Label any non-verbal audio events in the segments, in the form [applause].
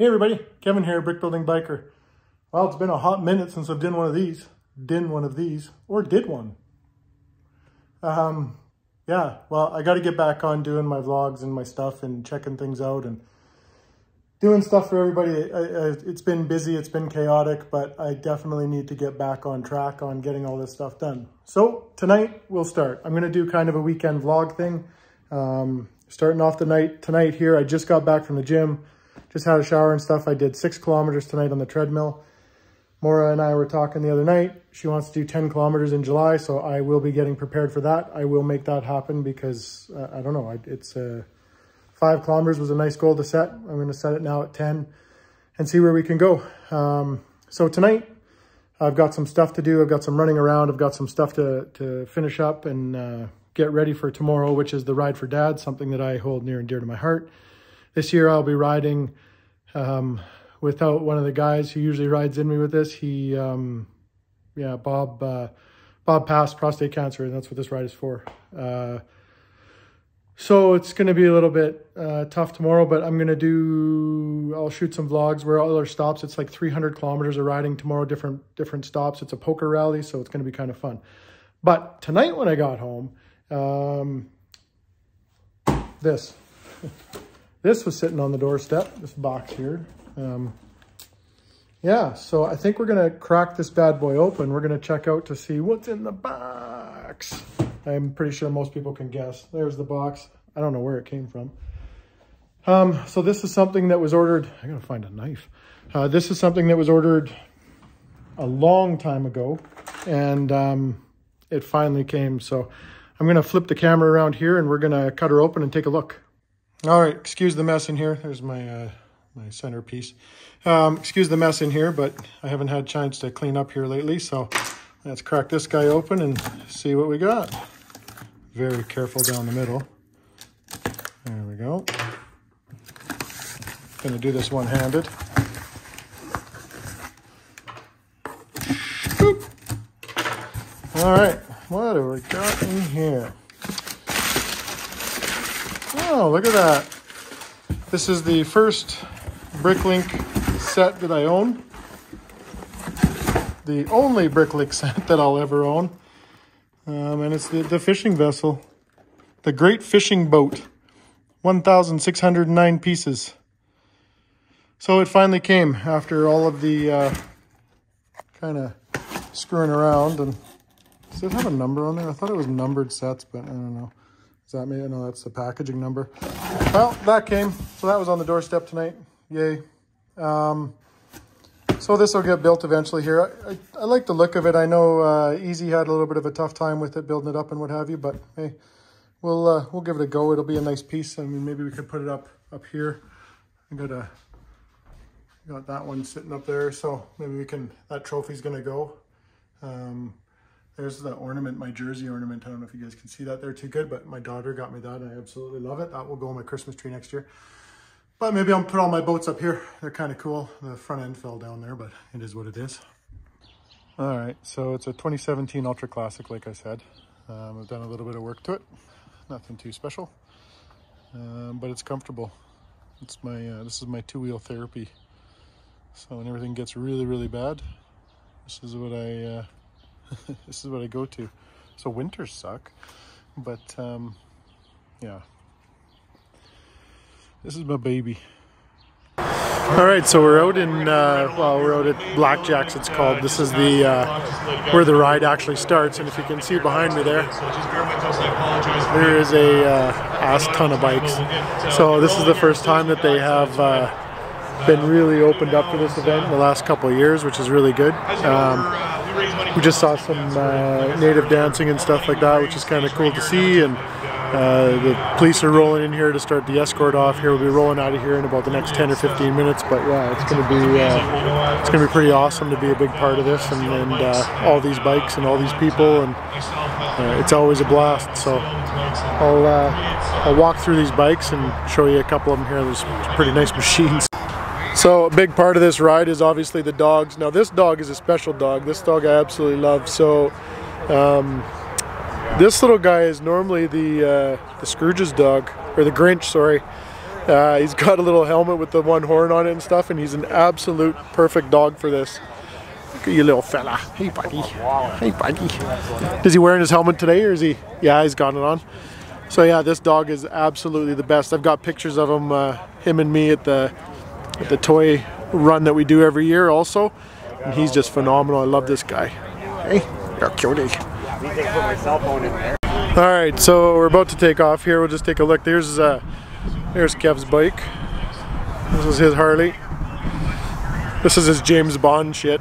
Hey everybody, Kevin here, Brick Building Biker. Well, it's been a hot minute since I've done one of these. Done one of these, or did one. Um, yeah, well, I got to get back on doing my vlogs and my stuff and checking things out and doing stuff for everybody. I, I, it's been busy, it's been chaotic, but I definitely need to get back on track on getting all this stuff done. So tonight we'll start. I'm going to do kind of a weekend vlog thing. Um, starting off the night tonight here, I just got back from the gym. Just had a shower and stuff. I did six kilometers tonight on the treadmill. Mora and I were talking the other night. She wants to do 10 kilometers in July, so I will be getting prepared for that. I will make that happen because, uh, I don't know, it's uh, five kilometers was a nice goal to set. I'm going to set it now at 10 and see where we can go. Um, so tonight, I've got some stuff to do. I've got some running around. I've got some stuff to, to finish up and uh, get ready for tomorrow, which is the Ride for Dad, something that I hold near and dear to my heart. This year I'll be riding um, without one of the guys who usually rides in me with this. He, um, yeah, Bob, uh, Bob passed prostate cancer and that's what this ride is for. Uh, so it's going to be a little bit uh, tough tomorrow, but I'm going to do, I'll shoot some vlogs where all our stops, it's like 300 kilometers of riding tomorrow, different, different stops. It's a poker rally, so it's going to be kind of fun. But tonight when I got home, um, this. [laughs] This was sitting on the doorstep, this box here. Um, yeah, so I think we're gonna crack this bad boy open. We're gonna check out to see what's in the box. I'm pretty sure most people can guess. There's the box. I don't know where it came from. Um, so this is something that was ordered, I gotta find a knife. Uh, this is something that was ordered a long time ago and um, it finally came. So I'm gonna flip the camera around here and we're gonna cut her open and take a look. All right, excuse the mess in here. There's my uh, my centerpiece. Um, excuse the mess in here, but I haven't had chance to clean up here lately, so let's crack this guy open and see what we got. Very careful down the middle. There we go. Gonna do this one-handed. All right, what have we got in here? Oh, look at that. This is the first Bricklink set that I own. The only Bricklink [laughs] set that I'll ever own. Um, and it's the, the fishing vessel. The Great Fishing Boat. 1,609 pieces. So it finally came after all of the uh, kind of screwing around. And Does it have a number on there? I thought it was numbered sets, but I don't know. Is that me? No, that's the packaging number. Well, that came. So that was on the doorstep tonight. Yay. Um, so this will get built eventually here. I, I, I, like the look of it. I know uh, Easy had a little bit of a tough time with it, building it up and what have you, but hey, we'll uh, we'll give it a go. It'll be a nice piece. I mean, maybe we could put it up up here. I got a got that one sitting up there, so maybe we can. That trophy's gonna go. Um, there's the ornament, my jersey ornament. I don't know if you guys can see that there too good, but my daughter got me that I absolutely love it. That will go on my Christmas tree next year. But maybe I'll put all my boats up here. They're kind of cool. The front end fell down there, but it is what it is. All right, so it's a 2017 Ultra Classic, like I said. Um, I've done a little bit of work to it. Nothing too special, um, but it's comfortable. It's my uh, This is my two-wheel therapy. So when everything gets really, really bad, this is what I uh, [laughs] this is what I go to. So winters suck, but um, yeah. This is my baby. All right, so we're out in, uh, well, we're out at Blackjacks, it's called. This is the, uh, where the ride actually starts, and if you can see behind me there, there is a uh, ass ton of bikes. So this is the first time that they have uh, been really opened up for this event in the last couple of years, which is really good. Um, we just saw some uh, native dancing and stuff like that, which is kind of cool to see. And uh, the police are rolling in here to start the escort off. Here we'll be rolling out of here in about the next 10 or 15 minutes. But yeah, it's going to be uh, it's going to be pretty awesome to be a big part of this and, and uh, all these bikes and all these people, and uh, it's always a blast. So I'll uh, I'll walk through these bikes and show you a couple of them here. There's pretty nice machines. So a big part of this ride is obviously the dogs. Now this dog is a special dog. This dog I absolutely love. So um, this little guy is normally the uh, the Scrooge's dog, or the Grinch, sorry. Uh, he's got a little helmet with the one horn on it and stuff, and he's an absolute perfect dog for this. Look at you little fella. Hey, buddy. Hey, buddy. Is he wearing his helmet today, or is he? Yeah, he's got it on. So yeah, this dog is absolutely the best. I've got pictures of him, uh, him and me at the the toy run that we do every year also. And he's just phenomenal. I love this guy. Hey, you're cutie. All right, so we're about to take off here. We'll just take a look. There's uh, there's Kev's bike. This is his Harley. This is his James Bond shit.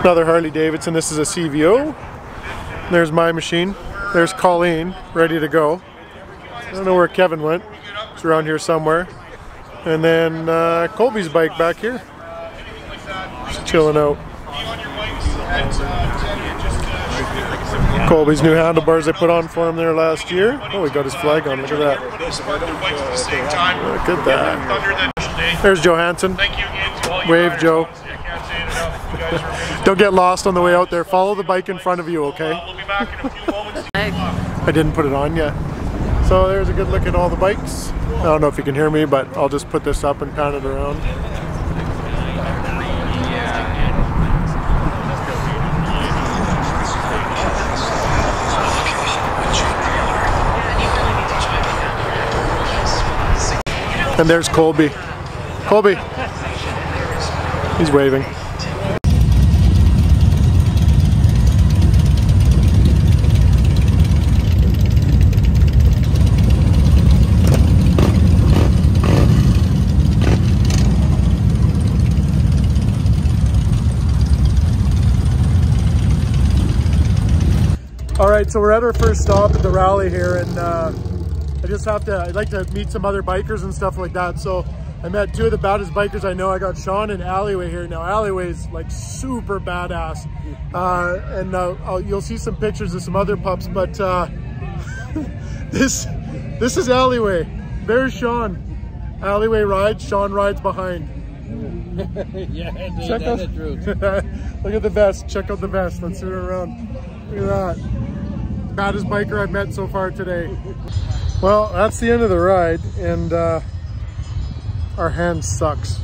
Another Harley Davidson. This is a CVO. There's my machine. There's Colleen, ready to go. I don't know where Kevin went. It's around here somewhere. And then uh, Colby's bike back here. Just chilling out. Colby's new handlebars I put on for him there last year. Oh, he got his flag on. Look at that. Look at that. There's Johansson. Wave, Joe. Don't get lost on the way out there. Follow the bike in front of you, okay? I didn't put it on yet. So there's a good look at all the bikes. I don't know if you can hear me, but I'll just put this up and pan it around. And there's Colby. Colby. He's waving. All right, so we're at our first stop at the rally here, and uh, I just have to, I'd like to meet some other bikers and stuff like that. So I met two of the baddest bikers I know. I got Sean and Alleyway here. Now Alleyway's like super badass. Uh, and uh, you'll see some pictures of some other pups, but uh, [laughs] this, this is Alleyway. There's Sean. Alleyway rides, Sean rides behind. [laughs] yeah, Check out, [laughs] Look at the vest. Check out the vest. Let's turn it around. Look at that baddest biker I've met so far today. Well, that's the end of the ride, and uh, our hand sucks.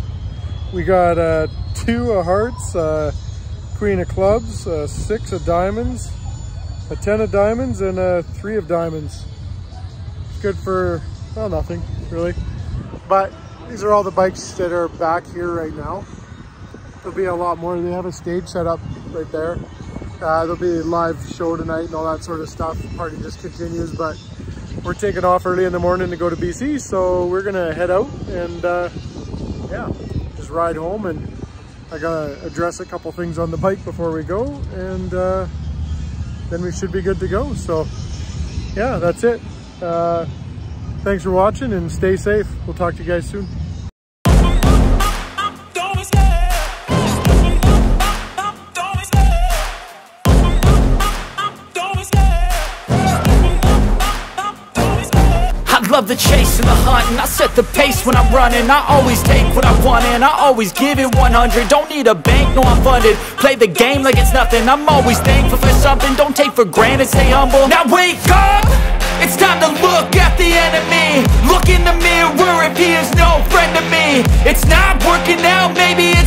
We got uh, two of hearts, uh, queen of clubs, uh, six of diamonds, a 10 of diamonds, and a three of diamonds. Good for, well, nothing, really. But these are all the bikes that are back here right now. There'll be a lot more. They have a stage set up right there. Uh, there'll be a live show tonight and all that sort of stuff. The party just continues, but we're taking off early in the morning to go to BC, so we're gonna head out and uh, yeah, just ride home. And I gotta address a couple things on the bike before we go, and uh, then we should be good to go. So yeah, that's it. Uh, thanks for watching and stay safe. We'll talk to you guys soon. Love the chase and the hunt And I set the pace when I'm running. I always take what I want and I always give it 100 Don't need a bank, no I'm funded. Play the game like it's nothing. I'm always thankful for something. Don't take for granted, stay humble. Now wake up! It's time to look at the enemy. Look in the mirror if he is no friend to me. It's not working out, maybe it's